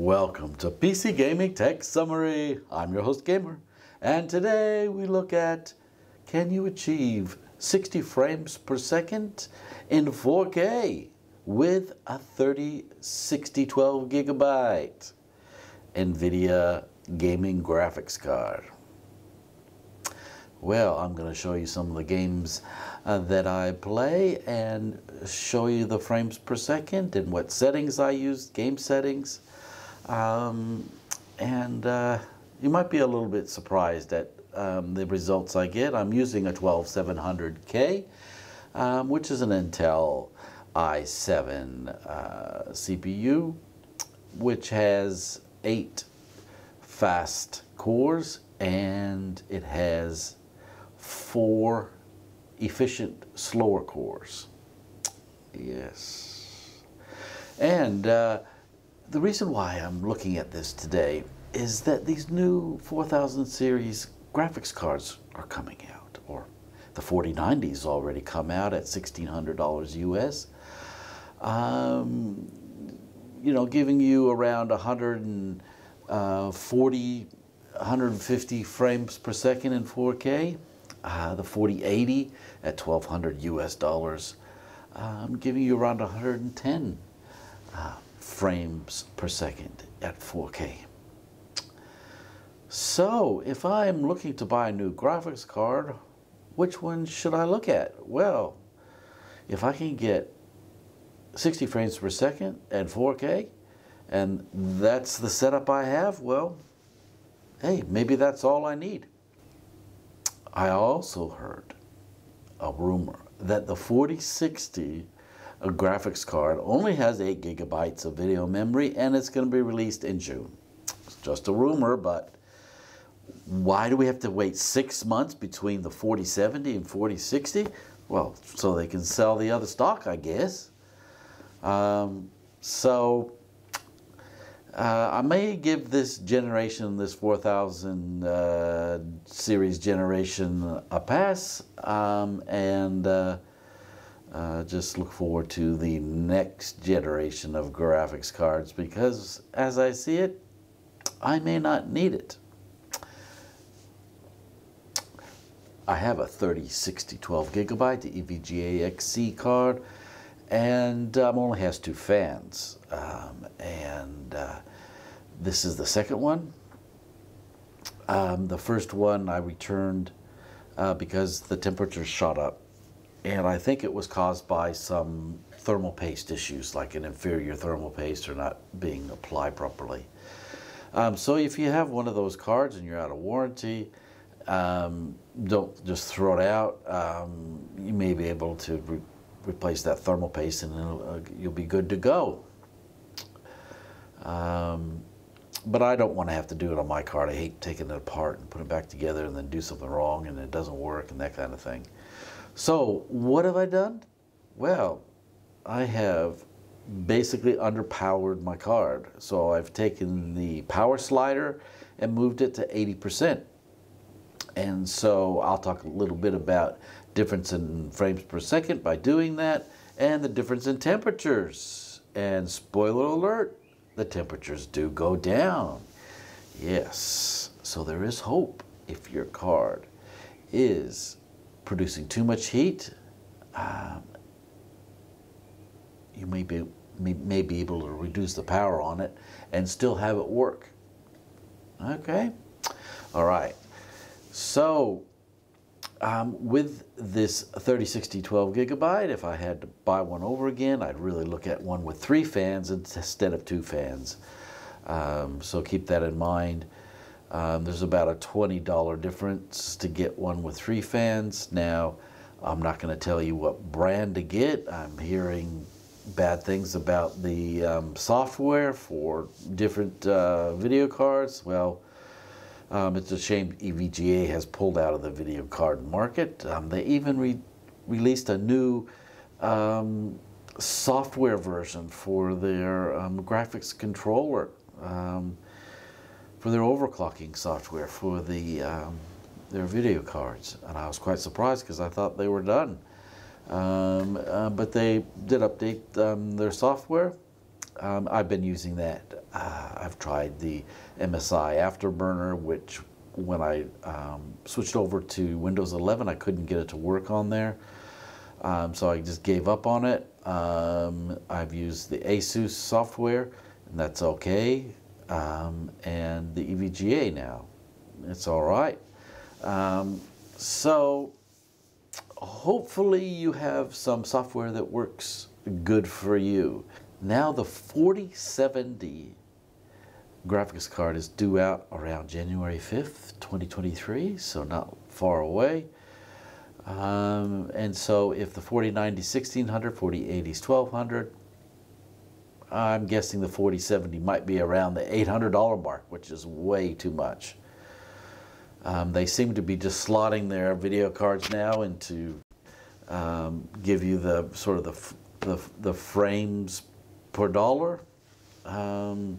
Welcome to PC Gaming Tech Summary. I'm your host Gamer, and today we look at can you achieve 60 frames per second in 4K with a 3060 12 gigabyte NVIDIA gaming graphics card. Well, I'm going to show you some of the games uh, that I play and show you the frames per second and what settings I use, game settings. Um, and uh, you might be a little bit surprised at um, the results I get. I'm using a 12700K, um, which is an Intel i7 uh, CPU, which has eight fast cores and it has four efficient slower cores. Yes. And uh, the reason why I'm looking at this today is that these new 4000 series graphics cards are coming out, or the 4090s already come out at $1,600 US. Um, you know, giving you around 140, uh, 150 frames per second in 4K. Uh, the 4080 at 1200 US dollars, um, giving you around 110 uh, frames per second at 4K. So, if I'm looking to buy a new graphics card, which one should I look at? Well, if I can get 60 frames per second at 4K, and that's the setup I have, well, hey, maybe that's all I need. I also heard a rumor that the 4060 a graphics card only has 8 gigabytes of video memory and it's going to be released in June. It's just a rumor, but why do we have to wait six months between the 4070 and 4060? Well, so they can sell the other stock, I guess. Um, so uh, I may give this generation, this 4000 uh, series generation, a pass um, and uh, uh, just look forward to the next generation of graphics cards because as I see it, I may not need it. I have a 3060 12 gigabyte, EVGA XC card, and um, only has two fans. Um, and uh, this is the second one. Um, the first one I returned uh, because the temperature shot up. And I think it was caused by some thermal paste issues, like an inferior thermal paste or not being applied properly. Um, so if you have one of those cards and you're out of warranty, um, don't just throw it out. Um, you may be able to re replace that thermal paste and uh, you'll be good to go. Um, but I don't want to have to do it on my card. I hate taking it apart and put it back together and then do something wrong and it doesn't work and that kind of thing. So what have I done? Well, I have basically underpowered my card. So I've taken the power slider and moved it to 80%. And so I'll talk a little bit about difference in frames per second by doing that and the difference in temperatures. And spoiler alert, the temperatures do go down. Yes, so there is hope if your card is producing too much heat. Um, you may be, may, may be able to reduce the power on it and still have it work. Okay? All right. So um, with this 3060 12 gigabyte, if I had to buy one over again, I'd really look at one with three fans instead of two fans. Um, so keep that in mind. Um, there's about a $20 difference to get one with three fans. Now, I'm not going to tell you what brand to get. I'm hearing bad things about the um, software for different uh, video cards. Well, um, it's a shame EVGA has pulled out of the video card market. Um, they even re released a new um, software version for their um, graphics controller, um, for their overclocking software for the um, their video cards. And I was quite surprised because I thought they were done. Uh, but they did update their software Um, I've been using that. Uh, I've tried the MSI Afterburner, which when I um, switched over to Windows 11, I couldn't get it to work on there. Um, so I just gave up on it. Um, I've used the ASUS software, and that's okay. Um, and the EVGA now, it's all right. Um, so hopefully you have some software that works good for you. Now the 4070 graphics card is due out around January 5th, 2023, so not far away. Um, and so if the 4090 is 1600, 4080 is 1200, I'm guessing the 4070 might be around the $800 mark, which is way too much. Um, they seem to be just slotting their video cards now into um, give you the sort of the, the, the frames per dollar um,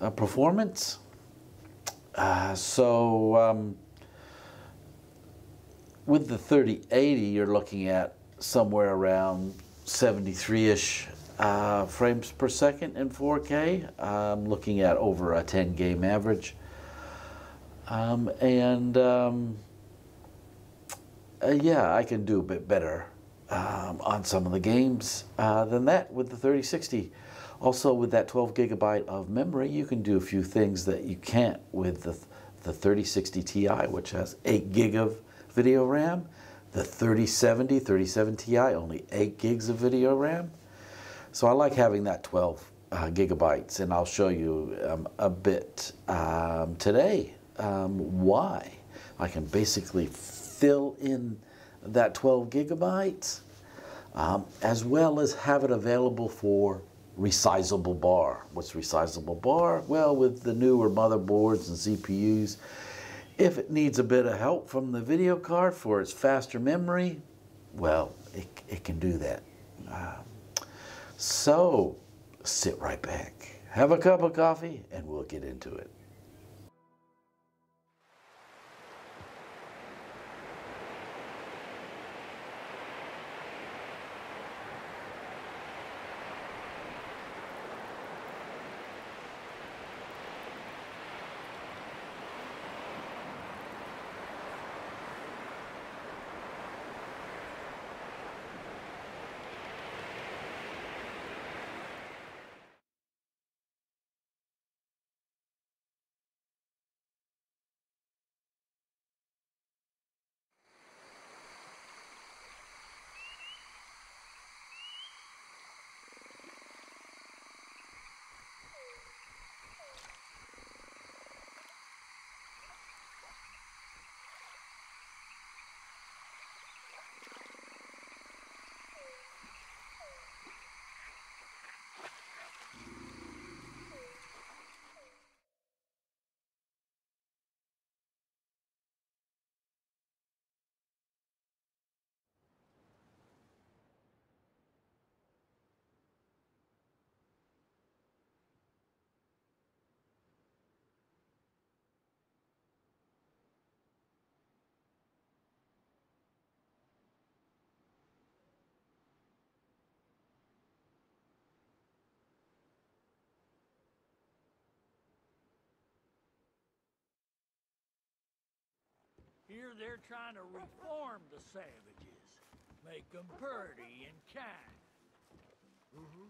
uh, performance. Uh, so um, with the 3080, you're looking at somewhere around 73-ish uh, frames per second in 4K. I'm looking at over a 10 game average. Um, and um, uh, yeah, I can do a bit better um, on some of the games uh, than that with the 3060. Also, with that 12 gigabyte of memory, you can do a few things that you can't with the, the 3060 Ti, which has 8 gig of video RAM. The 3070, 37 Ti, only 8 gigs of video RAM. So I like having that 12 uh, gigabytes, and I'll show you um, a bit um, today um, why. I can basically fill in that 12 gigabytes, um, as well as have it available for resizable bar. What's resizable bar? Well, with the newer motherboards and CPUs, if it needs a bit of help from the video card for its faster memory, well, it, it can do that. Um, so sit right back, have a cup of coffee, and we'll get into it. Here they're trying to reform the savages, make them purty and kind. Mm-hmm.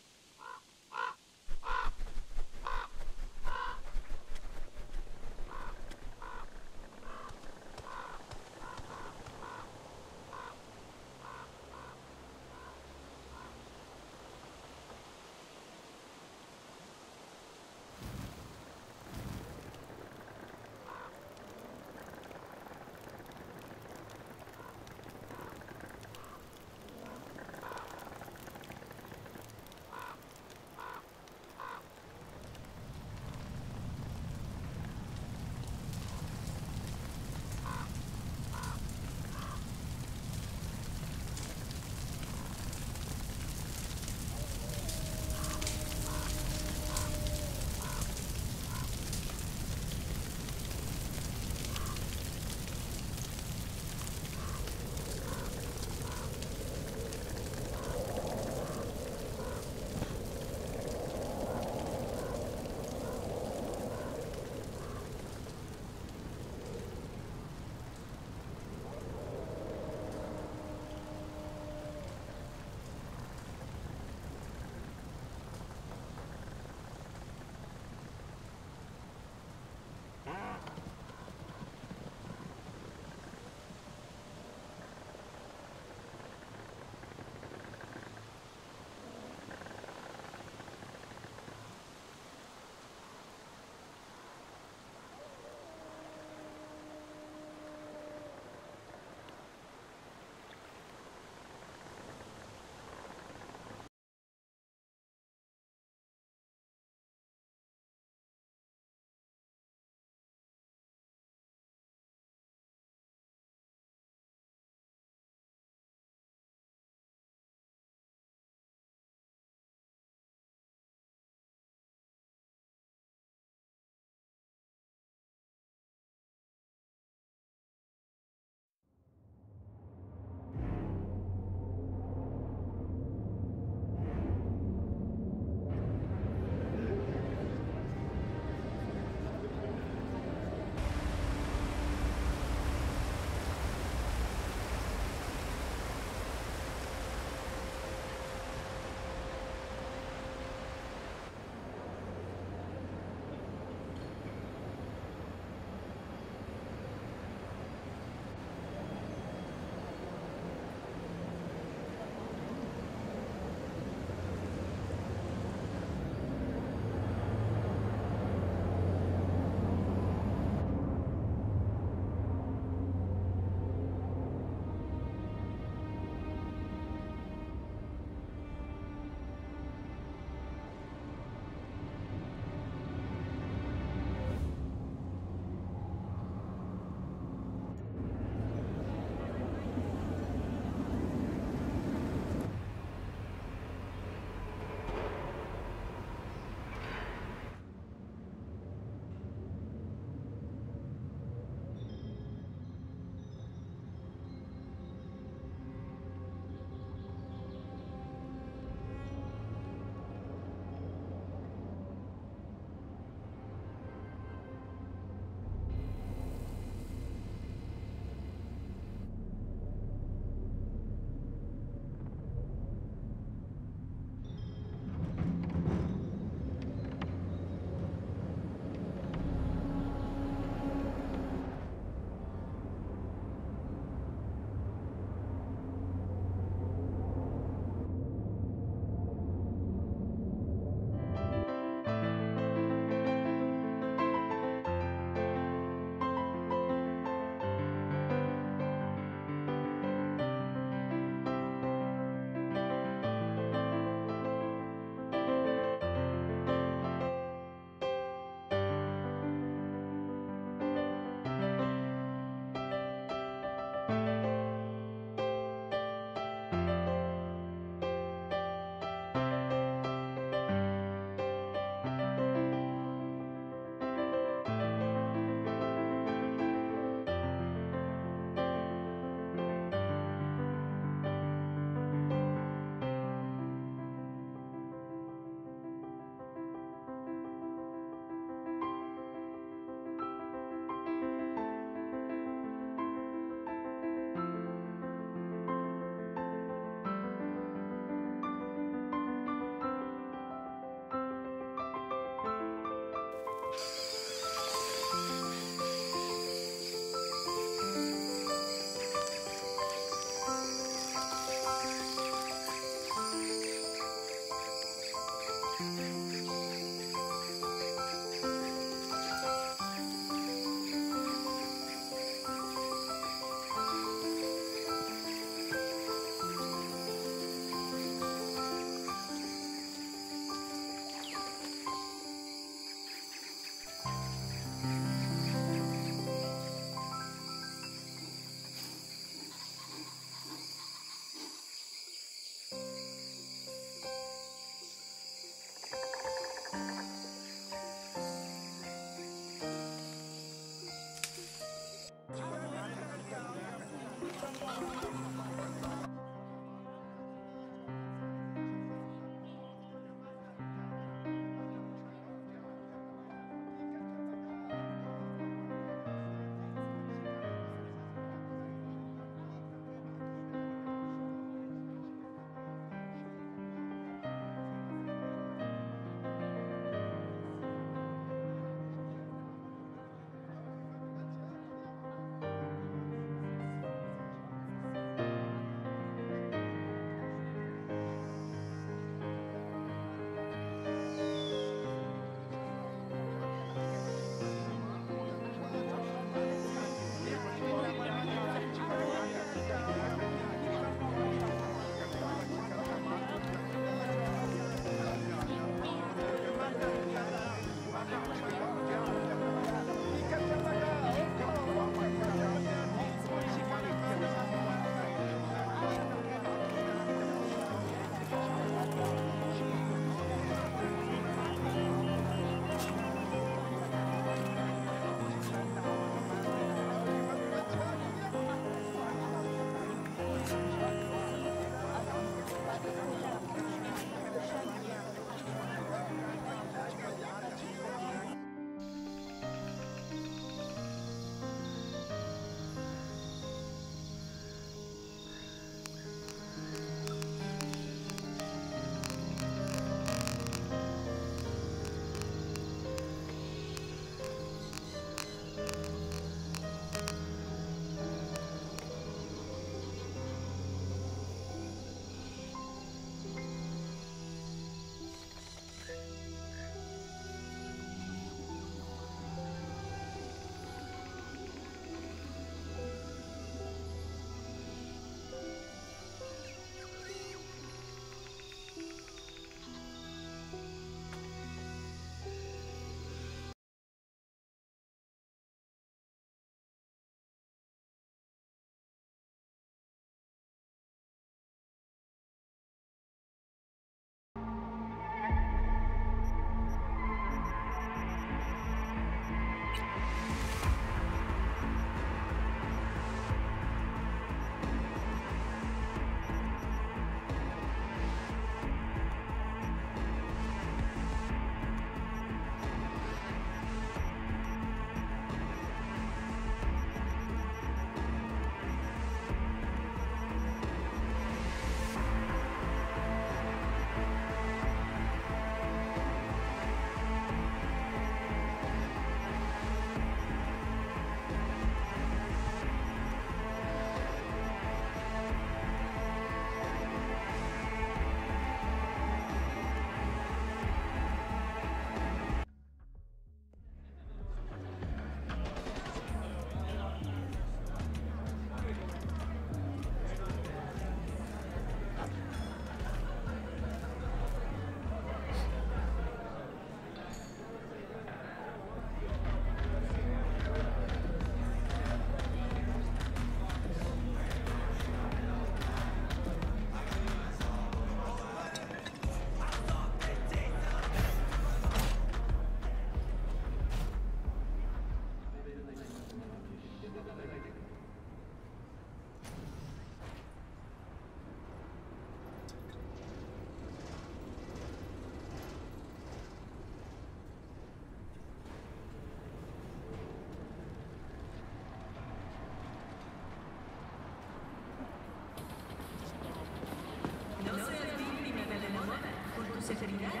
su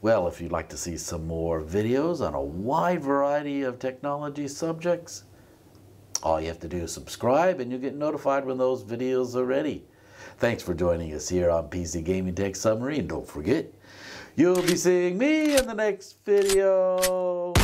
Well, if you'd like to see some more videos on a wide variety of technology subjects, all you have to do is subscribe and you'll get notified when those videos are ready. Thanks for joining us here on PC Gaming Tech Summary, and don't forget, you'll be seeing me in the next video.